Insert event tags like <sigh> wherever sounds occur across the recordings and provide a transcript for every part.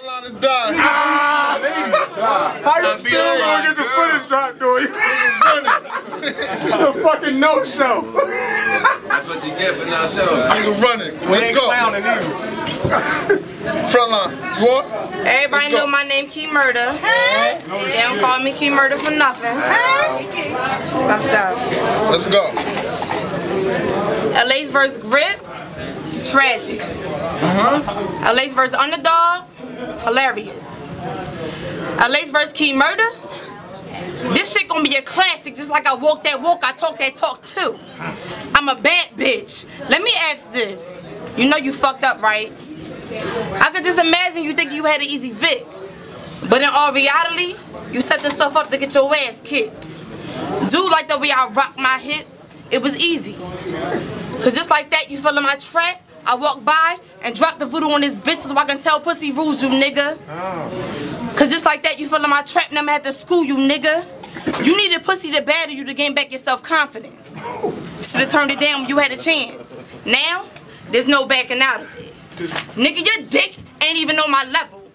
trying to be Still gonna get the footage dropped, though. It's a fucking no-show. That's what you get for not showing. Nigga running. We Let's go. clowning either. <laughs> Front line. You want? Everybody know my name Ki Murder. They don't call me Ki Murder for nothing. Let's go. Let's go. LA's versus Grip, tragic. Uh-huh. LA's versus Underdog, hilarious. LA's versus Ki Murder, this shit gonna be a classic, just like I walk that walk, I talk that talk too. I'm a bad bitch. Let me ask this. You know you fucked up, right? I could just imagine you think you had an easy Vic. But in all reality, you set yourself up to get your ass kicked. Do like the way I rock my hips, it was easy. Cause just like that, you fell in my trap. I walk by and drop the voodoo on this bitch so I can tell pussy rules, you nigga. Oh. Cause just like that, you fell in my trap and I'm at the school, you nigga. You needed pussy to batter you to gain back your self-confidence. Should've turned it down when you had a chance. Now, there's no backing out of it. Nigga, your dick ain't even on my level.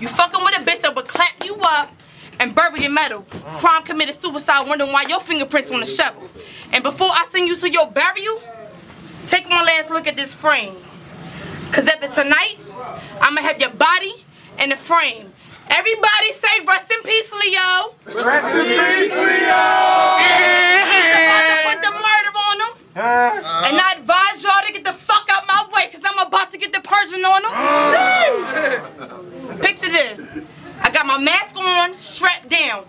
You fucking with a bitch that would clap you up and bury your medal. Crime committed suicide, wondering why your fingerprints on the shovel. And before I send you to your burial, take one last look at this frame. Cause after tonight, I'ma have your body in the frame. Everybody say rest in peace, Leo. Rest in peace, Leo the murder on him. And I advise y'all to get the fuck out my way, cause I'm about to get the purging on him. Picture this. I got my mask on, strapped down,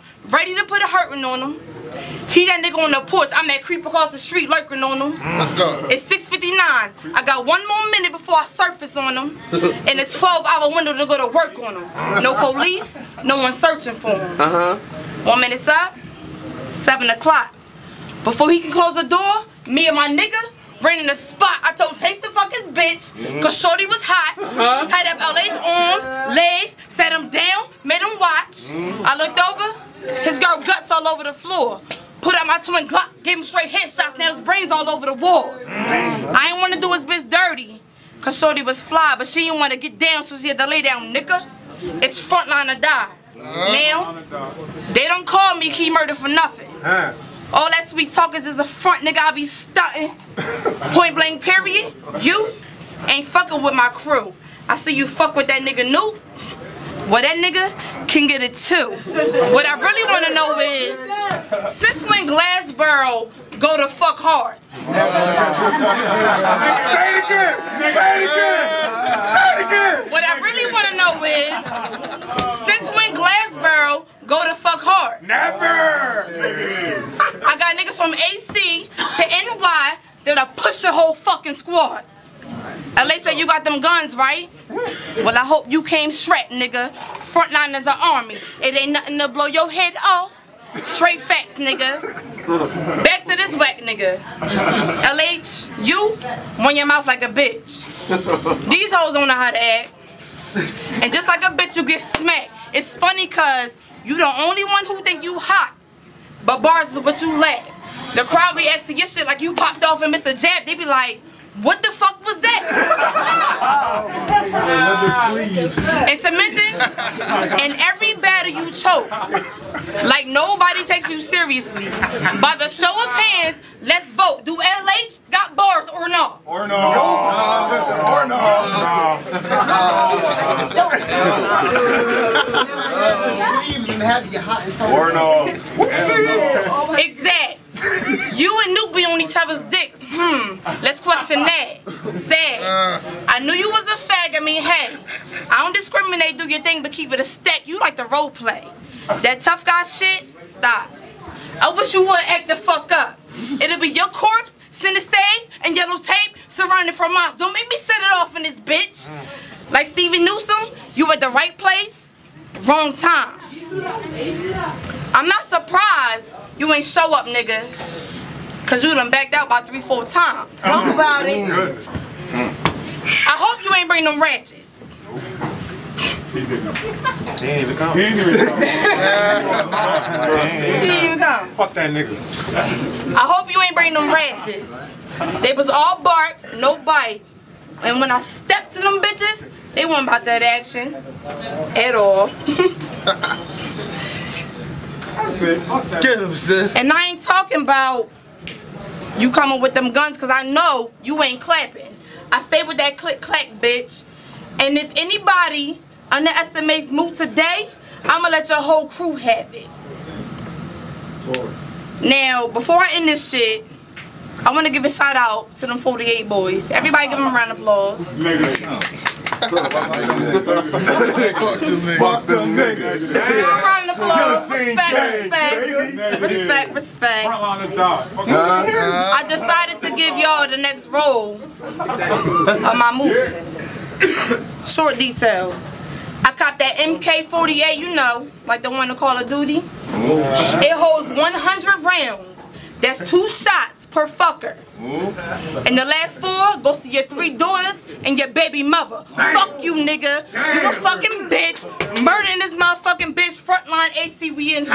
ready to put a hurting on him. He that nigga on the porch, I'm that creep across the street lurking on him. Mm. Let's go. It's 6.59. I got one more minute before I surface on him. <laughs> And a 12 hour window to go to work on him. No <laughs> police, no one searching for him. Uh-huh. One minute's up, 7 o'clock. Before he can close the door, me and my nigga ran in the spot. I told Taste to fuck his bitch, mm-hmm. cause Shorty was hot. Uh-huh. Tied up LA's arms, legs, sat him down, made him watch. Mm-hmm. I looked over, girl guts all over the floor. Put out my twin Glock, gave him straight headshots, now his brains all over the walls. I ain't wanna do his bitch dirty, cause Shorty was fly, but she didn't wanna get down, so she had to lay down, nigga. It's frontline or die. Uh-huh. Now, they don't call me Ki Murder for nothing. All that sweet talkers is a front, nigga. I be stunting. Point blank, period. You ain't fucking with my crew. I see you fuck with that nigga new. Well, that nigga can get it too. What I really want to know is, since when Glassboro go to fuck hard? Say it again. Say it again. Say it again. What I really want to know is, since when Glassboro go to fuck hard? Never. I got niggas from AC to NY that'll push your whole fucking squad. LA said you got them guns, right? Well, I hope you came strapped, nigga. Frontline is an army. It ain't nothing to blow your head off. Straight facts, nigga. Back to this whack, nigga. LH, you run your mouth like a bitch. These hoes don't know how to act. And just like a bitch, you get smacked. It's funny cause you the only one who think you hot. But bars is what you lack. The crowd reacts to your shit like you popped off and missed a jab. They be like, what the fuck was that? and to mention, in every battle you choke, like nobody takes you seriously. By the show of hands, let's vote. Do LH got bars or no? Or no. Or no. Or no. Exact. You and Nuke be on each other's dicks. Hmm. Let's question that. Sad. I knew you was a fag. I mean, hey, I don't discriminate. Do your thing, but keep it a stack. You like the role play. That tough guy shit. Stop. I wish you would act the fuck up. It'll be your corpse, center stage, and yellow tape surrounded from us. Don't make me set it off in this bitch. Like Stevie Newsom, you at the right place, wrong time. I'm not surprised you ain't show up, nigga. Cause you done backed out about three, four times. Talk mm. about it. Mm. I hope you ain't bring them ratchets. He didn't even come. He didn't even come. Fuck that nigga. I hope you ain't bring them ratchets. They was all bark, no bite. And when I stepped to them bitches, they weren't about that action at all. <laughs> Get him, sis. And I ain't talking about you coming with them guns because I know you ain't clapping. I stay with that click clack, bitch. And if anybody underestimates Moot today, I'ma let your whole crew have it. Now, before I end this shit, I want to give a shout out to them 48 boys. Everybody give them a round of applause. Fuck them niggas. Give them a round of applause. Guillotine Respect, respect, respect, respect. Frontline to I decided to give y'all the next role of my movie. Short details. I copped that MK48, you know, like the one to Call of Duty. It holds 100 rounds. That's two shots per fucker. And the last four goes to your three daughters and your baby mother. Damn. Fuck you, nigga. Damn. You a fucking bitch. Murdering this motherfucking bitch. Frontline AC, we in here.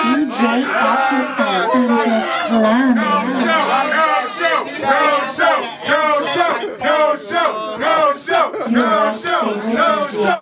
DJ Dr. L and just clowning. Go show, go show, go show, go show, go show, go show.